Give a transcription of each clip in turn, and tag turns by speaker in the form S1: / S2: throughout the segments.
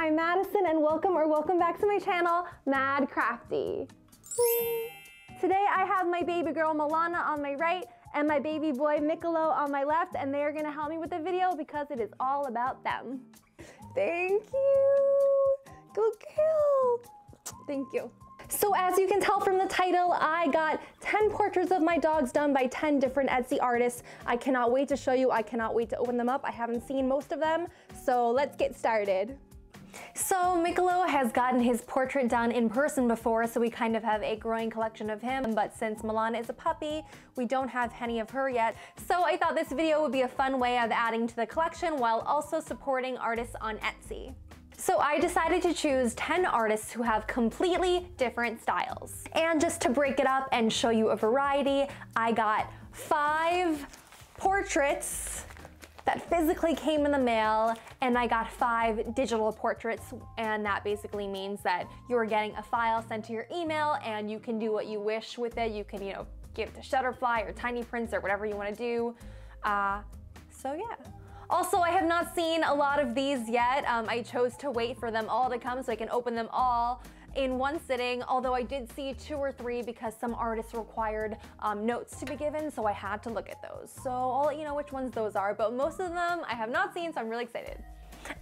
S1: I'm Madison and welcome or welcome back to my channel, MaddCrafty. Today I have my baby girl Milana on my right and my baby boy Mikolo on my left and they are gonna help me with the video because it is all about them. Thank you. Go kill. Thank you. So as you can tell from the title, I got 10 portraits of my dogs done by 10 different Etsy artists. I cannot wait to show you. I cannot wait to open them up. I haven't seen most of them, so let's get started. So Mikolo has gotten his portrait done in person before, so we kind of have a growing collection of him. But since Milan is a puppy, we don't have any of her yet. So I thought this video would be a fun way of adding to the collection while also supporting artists on Etsy. So I decided to choose 10 artists who have completely different styles. And just to break it up and show you a variety, I got five portraits that physically came in the mail and I got five digital portraits and that basically means that you're getting a file sent to your email and you can do what you wish with it. You can, you know, give it to Shutterfly or Tiny Prints or whatever you want to do. Uh, so yeah. Also, I have not seen a lot of these yet. Um, I chose to wait for them all to come so I can open them all in one sitting, although I did see two or three because some artists required um, notes to be given, so I had to look at those. So I'll let you know which ones those are, but most of them I have not seen, so I'm really excited.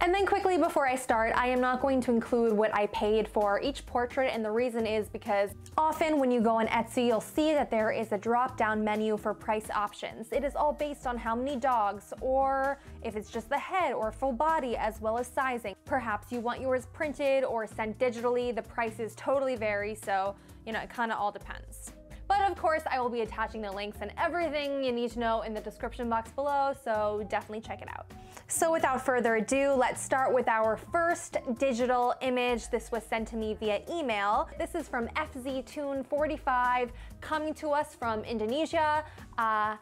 S1: And then quickly before I start, I am not going to include what I paid for each portrait and the reason is because often when you go on Etsy, you'll see that there is a drop down menu for price options. It is all based on how many dogs or if it's just the head or full body as well as sizing. Perhaps you want yours printed or sent digitally, the prices totally vary so you know, it kind of all depends. But of course, I will be attaching the links and everything you need to know in the description box below, so definitely check it out. So without further ado, let's start with our first digital image. This was sent to me via email. This is from FZtoon45, coming to us from Indonesia. Uh,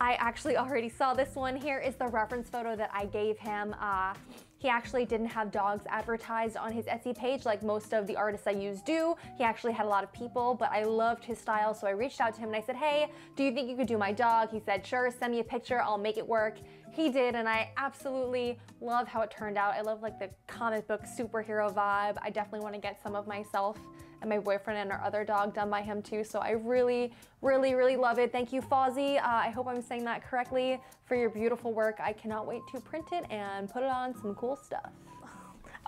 S1: I actually already saw this one. Here is the reference photo that I gave him. Uh, he actually didn't have dogs advertised on his Etsy page like most of the artists I use do. He actually had a lot of people, but I loved his style, so I reached out to him and I said, hey, do you think you could do my dog? He said, sure, send me a picture, I'll make it work. He did, and I absolutely love how it turned out. I love like the comic book superhero vibe. I definitely want to get some of myself and my boyfriend and our other dog done by him too. So I really, really, really love it. Thank you, Fozzie. Uh, I hope I'm saying that correctly for your beautiful work. I cannot wait to print it and put it on some cool stuff.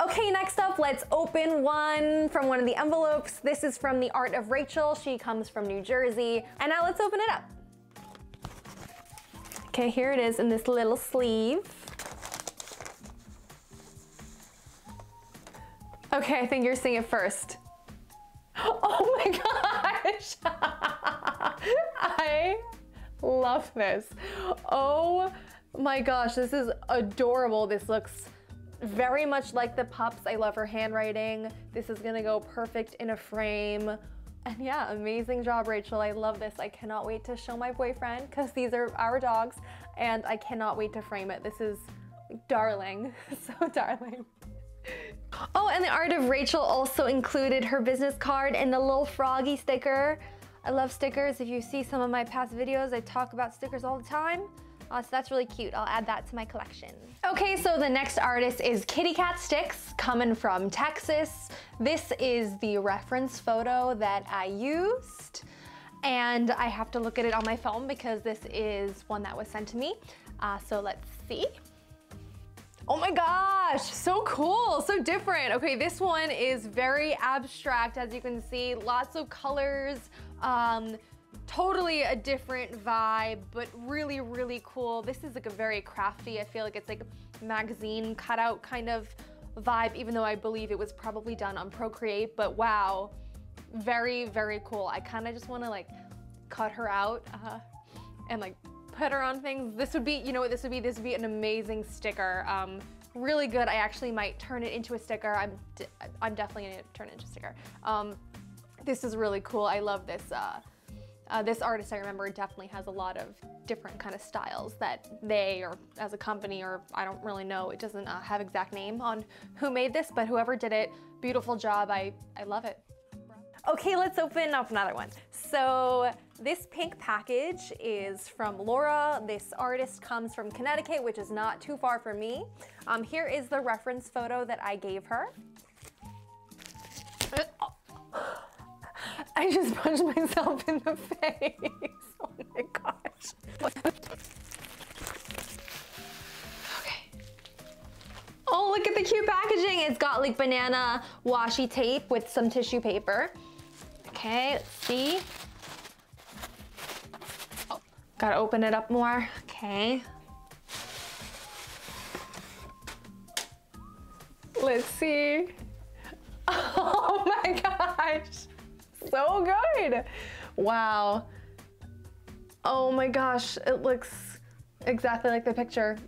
S1: Okay, next up, let's open one from one of the envelopes. This is from the Art of Rachel. She comes from New Jersey. And now let's open it up. Okay, here it is in this little sleeve. Okay, I think you're seeing it first. Oh my gosh! I love this. Oh my gosh, this is adorable. This looks very much like the pups. I love her handwriting. This is gonna go perfect in a frame. And yeah, amazing job, Rachel. I love this. I cannot wait to show my boyfriend because these are our dogs and I cannot wait to frame it. This is darling, so darling. Oh, and the art of Rachel also included her business card and the little froggy sticker. I love stickers. If you see some of my past videos, I talk about stickers all the time. Uh, so that's really cute. I'll add that to my collection. Okay, so the next artist is KittyCatStix, coming from Texas. This is the reference photo that I used. And I have to look at it on my phone because this is one that was sent to me. Uh, so let's see. Oh my gosh, so cool, so different. Okay, this one is very abstract, as you can see, lots of colors, um, totally a different vibe, but really, really cool. This is like a very crafty, I feel like it's like a magazine cutout kind of vibe, even though I believe it was probably done on Procreate, but wow, very, very cool. I kind of just want to like cut her out uh, and like put her on things. This would be, you know what this would be? This would be an amazing sticker. Um, really good. I actually might turn it into a sticker. I'm, de I'm definitely gonna turn it into a sticker. Um, this is really cool. I love this. Uh, uh, this artist I remember definitely has a lot of different kind of styles that they or as a company or I don't really know, it doesn't uh, have exact name on who made this, but whoever did it, beautiful job. I, I love it. Okay, let's open up another one. So This pink package is from Laura. This artist comes from Connecticut, which is not too far from me. Um, here is the reference photo that I gave her. I just punched myself in the face. Oh my gosh. Okay. Oh, look at the cute packaging. It's got like banana washi tape with some tissue paper. Okay, let's see. Gotta open it up more. Okay. Let's see. Oh my gosh. So good. Wow. Oh my gosh, it looks exactly like the picture.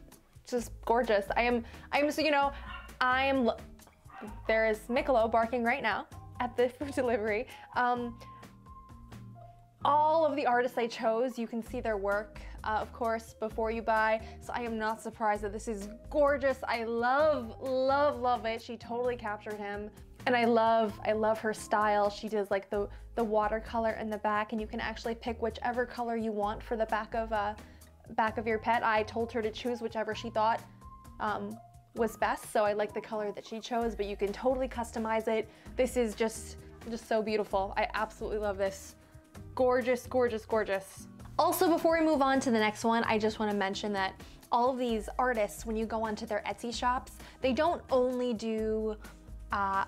S1: Just gorgeous. I am, I am, so you know, I am, there is Michelob barking right now at the food delivery. Um, all of the artists I chose, you can see their work, uh, of course, before you buy. So I am not surprised that this is gorgeous. I love, love, love it. She totally captured him. And I love, I love her style. She does like the, the watercolor in the back and you can actually pick whichever color you want for the back of, uh, back of your pet. I told her to choose whichever she thought um, was best. So I like the color that she chose, but you can totally customize it. This is just, just so beautiful. I absolutely love this. Gorgeous, gorgeous, gorgeous. Also, before we move on to the next one, I just want to mention that all of these artists, when you go onto their Etsy shops, they don't only do uh,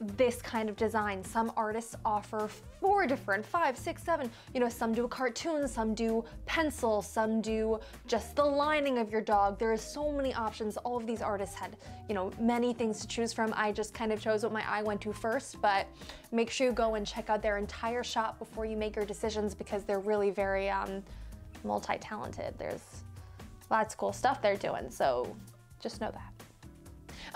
S1: this kind of design. Some artists offer four different, five, six, seven, you know, some do a cartoon, some do pencil, some do just the lining of your dog. There are so many options. All of these artists had, you know, many things to choose from. I just kind of chose what my eye went to first, but make sure you go and check out their entire shop before you make your decisions because they're really very um, multi-talented. There's lots of cool stuff they're doing, so just know that.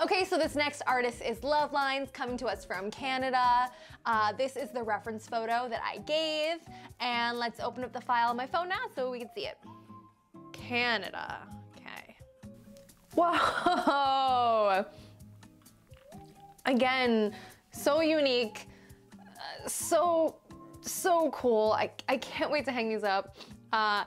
S1: Okay, so this next artist is Love Lines coming to us from Canada. Uh, this is the reference photo that I gave. And let's open up the file on my phone now so we can see it. Canada, okay. Whoa! Again, so unique, uh, so, so cool. I, I can't wait to hang these up. Uh,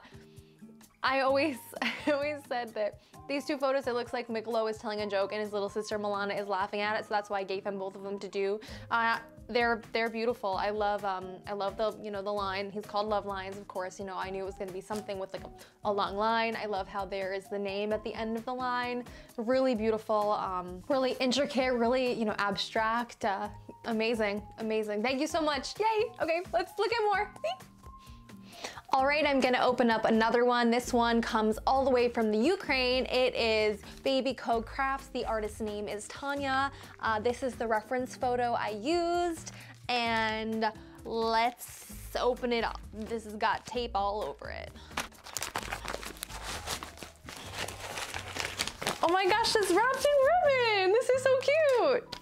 S1: I always, I always said that these two photos, it looks like Michelob is telling a joke and his little sister Milana is laughing at it, so that's why I gave him both of them to do. Uh, they're they're beautiful. I love um I love the you know the line. He's called Love Lines, of course. You know I knew it was gonna be something with like a, a long line. I love how there is the name at the end of the line. Really beautiful, um, really intricate, really you know abstract. Uh, amazing, amazing. Thank you so much. Yay. Okay, let's look at more. All right, I'm gonna open up another one. This one comes all the way from the Ukraine. It is BabayKoCrafts. The artist's name is Tanya. Uh, this is the reference photo I used. And let's open it up. This has got tape all over it. Oh my gosh, it's wrapped in ribbon. This is so cute.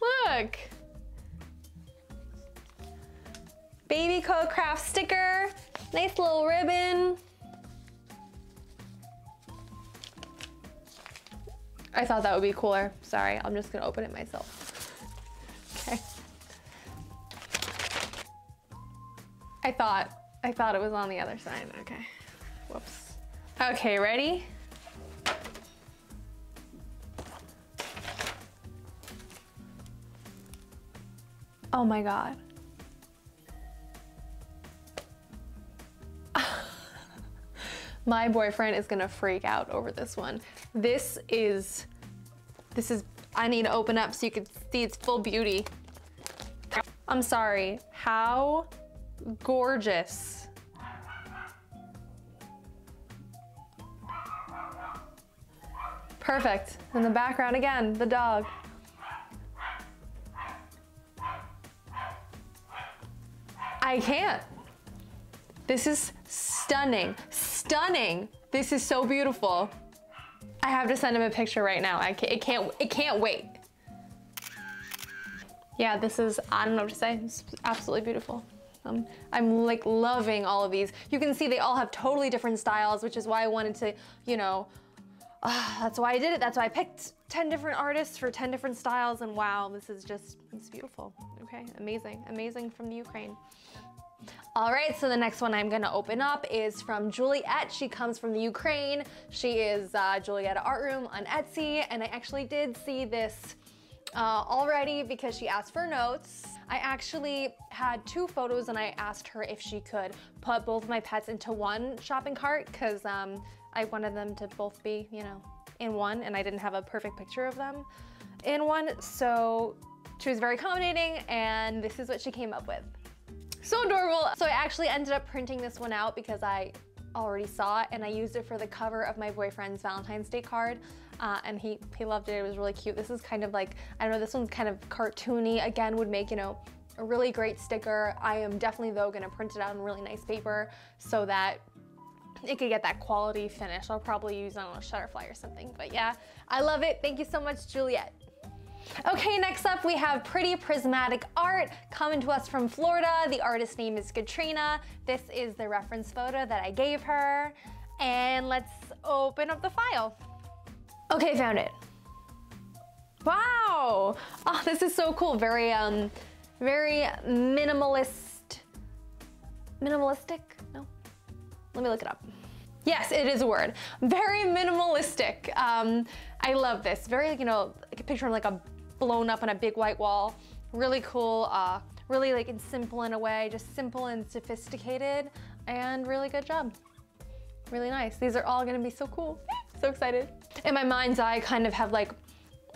S1: Look. BabayKoCraft sticker. Nice little ribbon. I thought that would be cooler. Sorry, I'm just gonna open it myself. Okay. I thought, I thought it was on the other side. Okay, whoops. Okay, ready? Oh my God. My boyfriend is gonna freak out over this one. This is, this is, I need to open up so you can see its full beauty. I'm sorry, how gorgeous. Perfect. In the background again, the dog. I can't. This is stunning, stunning. This is so beautiful. I have to send him a picture right now. I can't, it can't, it can't wait. Yeah, this is, I don't know what to say. It's absolutely beautiful. Um, I'm like loving all of these. You can see they all have totally different styles, which is why I wanted to, you know, uh, that's why I did it. That's why I picked 10 different artists for 10 different styles. And wow, this is just, it's beautiful. Okay, amazing, amazing from the Ukraine. All right, so the next one I'm gonna open up is from Juliet. She comes from the Ukraine. She is uh, Juliet Art Room on Etsy, and I actually did see this uh, already because she asked for notes. I actually had two photos and I asked her if she could put both of my pets into one shopping cart because um, I wanted them to both be, you know, in one and I didn't have a perfect picture of them in one. So she was very accommodating and this is what she came up with. So adorable. So I actually ended up printing this one out because I already saw it and I used it for the cover of my boyfriend's Valentine's Day card uh, and he, he loved it. It was really cute. This is kind of like, I don't know, this one's kind of cartoony. Again, would make, you know, a really great sticker. I am definitely though gonna print it out on really nice paper so that it could get that quality finish. I'll probably use, I don't know, Shutterfly or something. But yeah, I love it. Thank you so much, Juliet. Okay, next up we have Pretty Prismatic Art coming to us from Florida. The artist name is Katrina. This is the reference photo that I gave her. And let's open up the file. Okay, found it. Wow! Oh, this is so cool. Very, um, very minimalist. Minimalistic? No? Let me look it up. Yes, it is a word. Very minimalistic. Um, I love this. Very, you know, like a picture of like a blown up on a big white wall. Really cool, uh, really like in simple in a way, just simple and sophisticated and really good job. Really nice. These are all gonna be so cool. so excited. In my mind's eye, I kind of have like,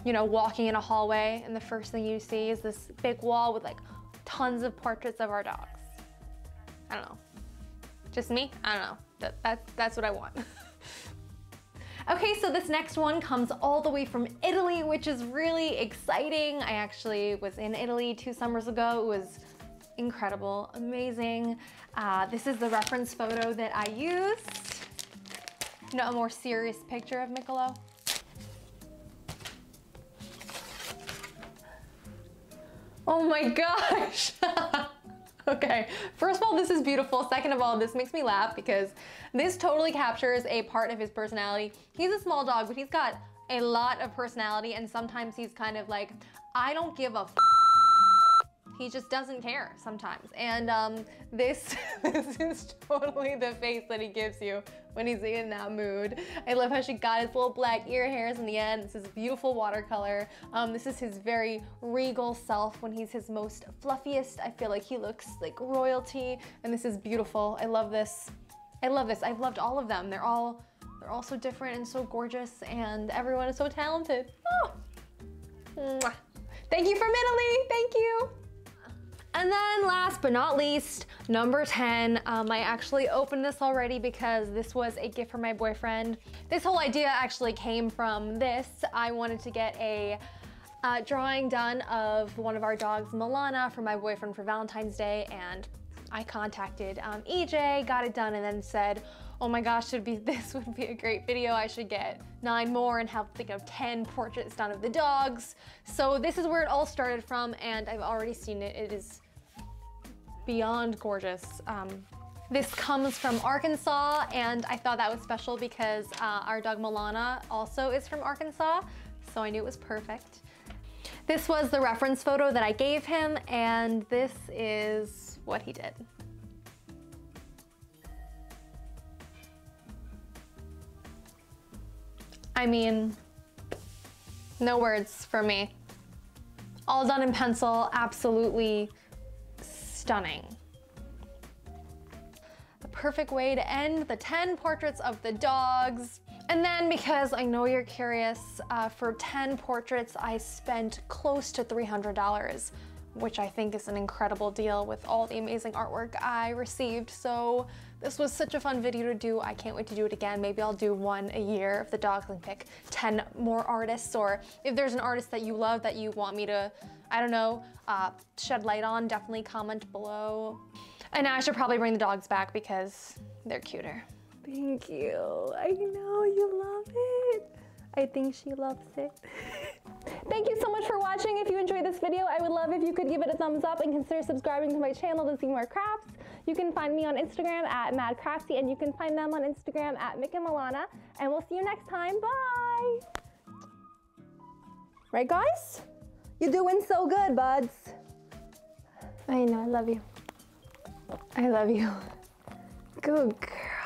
S1: you know, walking in a hallway and the first thing you see is this big wall with like tons of portraits of our dogs. I don't know. Just me? I don't know. That, that, that's what I want. Okay, so this next one comes all the way from Italy, which is really exciting. I actually was in Italy two summers ago. It was incredible, amazing. Uh, this is the reference photo that I used. Know, a more serious picture of Miccolo. Oh my gosh. Okay, first of all, this is beautiful. Second of all, this makes me laugh because this totally captures a part of his personality. He's a small dog, but he's got a lot of personality and sometimes he's kind of like, I don't give a he just doesn't care sometimes. And um, this, this is totally the face that he gives you when he's in that mood. I love how she got his little black ear hairs in the end. This is beautiful watercolor. Um, this is his very regal self when he's his most fluffiest. I feel like he looks like royalty and this is beautiful. I love this. I love this. I've loved all of them. They're all, they're all so different and so gorgeous and everyone is so talented. Oh. Thank you from Italy. Thank you. And then last but not least, number 10, um, I actually opened this already because this was a gift from my boyfriend. This whole idea actually came from this. I wanted to get a uh, drawing done of one of our dogs, Milana, for my boyfriend for Valentine's Day and I contacted um, EJ, got it done and then said, oh my gosh, should be this would be a great video. I should get nine more and have think of 10 portraits done of the dogs. So this is where it all started from and I've already seen it. It is beyond gorgeous. Um, this comes from Arkansas and I thought that was special because uh, our dog Milana also is from Arkansas. So I knew it was perfect. This was the reference photo that I gave him and this is what he did. I mean, no words for me. All done in pencil, absolutely stunning. The perfect way to end the 10 portraits of the dogs. And then because I know you're curious, uh, for 10 portraits, I spent close to $300 which I think is an incredible deal with all the amazing artwork I received. So this was such a fun video to do. I can't wait to do it again. Maybe I'll do one a year of the dogs and pick 10 more artists. Or if there's an artist that you love that you want me to, I don't know, uh, shed light on, definitely comment below. And now I should probably bring the dogs back because they're cuter. Thank you. I know you love it. I think she loves it. Thank you so much for watching. If you enjoyed this video, I would love if you could give it a thumbs up and consider subscribing to my channel to see more crafts. You can find me on Instagram at maddcrafty and you can find them on Instagram at Mick and Milana. And we'll see you next time. Bye! Right guys? You're doing so good, buds. I know, I love you. I love you. Good girl.